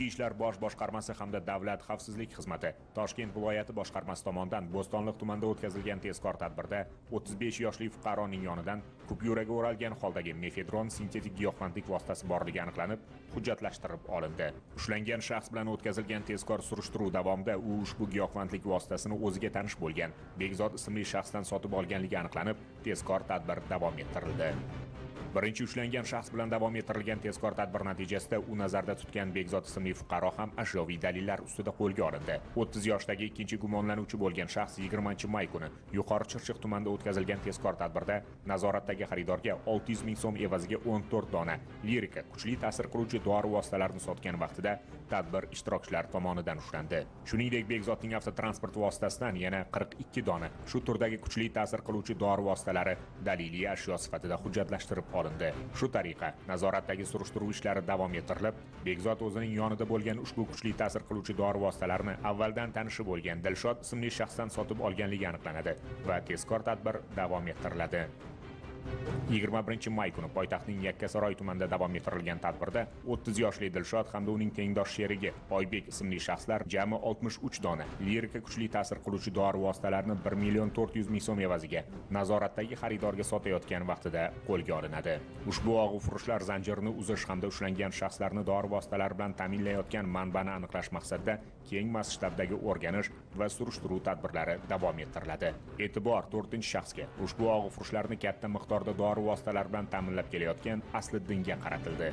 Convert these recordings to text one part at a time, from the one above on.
ichki ishlar bosh boshqarmasi hamda davlat xavfsizlik xizmati toshkent viloyati boshqarmasi tomonidan bo'stonliq tumanida o'tkazilgan tezkor tadbirda 35 yoshli fuqaroning yonidan kupyuraga o'ralgan holdagi mefedron sintetik giyohvandlik vositasi borligi aniqlanib hujjatlashtirib olindi. Ushlangan shaxs bilan o'tkazilgan tezkor surishtiruv davomida u ushbu giyohvandlik vositasini o'ziga tanish bo'lgan bekzod ismli shaxsdan sotib olganligi aniqlanib tezkor tadbir davom ettirildi. Birinchi ushlangan shaxs bilan davom ettirilgan tezkor tadbir natijasida u nazarda tutgan bekzod ismli fuqaro ham ashyoviy dalillar ustida qo'lga olindi. 30 yoshdagi ikkinchi gumonlanuvchi bo'lgan shaxs 20 may kuni yuqori chirchiq tumanida o'tkazilgan tezkor tadbirda nazoratdagi xaridorga 600 ming so'm evaziga 14 dona lirika kuchli ta'sir qiluvchi dori vositalarini sotgan vaqtida tadbir ishtirokchilari tomonidan ushlandi. Shuningdek bekzodning avtotransport vositasidan yana 42 dona shu turdagi kuchli ta'sir qiluvchi dori vositalari daliliy ashyo sifatida hujjatlashtirib olindi shu tariqa nazoratdagi surishtiruv ishlari davom ettirilib bekzod o'zining yonida bo'lgan ushbu kuchli ta'sir qiluvchi dori vositalarini avvaldan tanishi bo'lgan dilshod ismli shaxsdan sotib olganligi aniqlanadi va tezkor tadbir davom ettiriladi. 21 may kuni poytaxtning yakkasaroy tumanida davom ettirilgan tadbirda 30 yoshli dilshod hamda uning tengdosh sherigi oybek ismli shaxslar jami 63 dona lirika kuchli ta'sir qiluvchi dori vositalarini 1 million 400 ming so'm evaziga nazoratdagi xaridorga sotayotgan vaqtida qo'lga olinadi. Ushbu og'ufurushlar zanjirini uzish hamda ushlangan shaxslarni dori vositalari bilan ta'minlayotgan manbani aniqlash maqsadida keng masshtabdagi o'rganish va surishtiruv tadbirlari davom ettiriladi. E'tibor 4 shaxsga ushbu og'ufurushlarni furushlarni katta miqdorda dori vositalari bilan ta'minlab kelayotgan asliddinga qaratildi.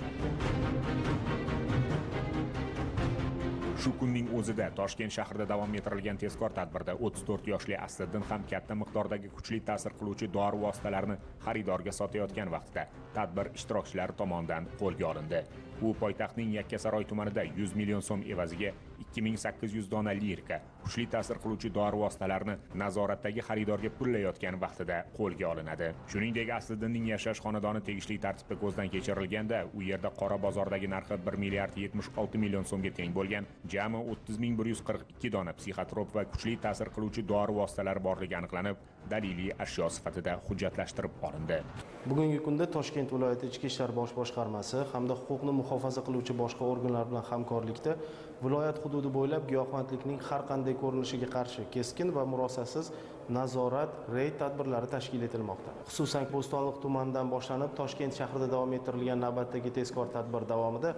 Shu kunning o'zida toshkent shahrida davom ettirilgan tezkor tadbirda 34 yoshli asliddin ham katta miqdordagi kuchli ta'sir qiluvchi dori vositalarini xaridorga sotayotgan vaqtda tadbir ishtirokchilari tomonidan qo'lga olindi. U poytaxtning yakkasaroy tumanida 100 million so'm evaziga 2800 dona lirika kuchli ta'sir qiluvchi dori vositalarini nazoratdagi xaridorga pullayotgan vaqtida qo'lga olinadi. Shuningdek asliddinning yashash xonadoni tegishli tartibda ko'zdan kechirilganda u yerda qora bozordagi narxi 1 milliard 76 million so'mga teng bo'lgan jami 30 ming 142 dona psixotrop va kuchli ta'sir qiluvchi dori vositalari borligi aniqlanib daliliy ashyo sifatida hujjatlashtirib olindi. Bugungi kunda toshkent viloyati ichki ishlar bosh boshqarmasi hamda huquqni muhofaza qiluvchi boshqa organlar bilan hamkorlikda viloyat hududi bo'ylab giyohvandlikning har qanday ko'rinishiga qarshi keskin va murosasiz nazorat reyd tadbirlari tashkil etilmoqda. Xususan bo'stonliq tumanidan boshlanib toshkent shahrida davom ettirilgan navbatdagi tezkor tadbir davomida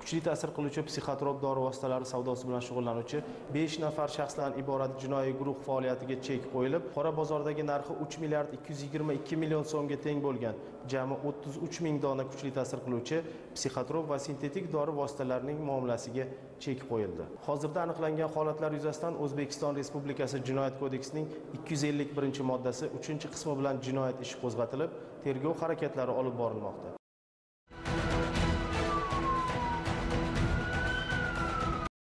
kuchli ta'sir qiluvchi psixotrop dori vositalari savdosi bilan shug'ullanuvchi besh nafar shaxsdan iborat jinoiy guruh faoliyatiga chek qo'yilib qora bozordagi narxi uch milliard ikki yuz yigirma ikki million so'mga teng bo'lgan. Jami o'ttiz uch ming dona kuchli ta'sir qiluvchi psixotrop va sintetik dori vositalarining muomalasiga chek qo'yildi. Hozirda aniqlangan holatlar yuzasidan o'zbekiston respublikasi jinoyat kodeksining ikki yuz ellik birinchi moddasi uchinchi qismi bilan jinoyat ishi qo'zg'atilib tergov harakatlari olib borilmoqda.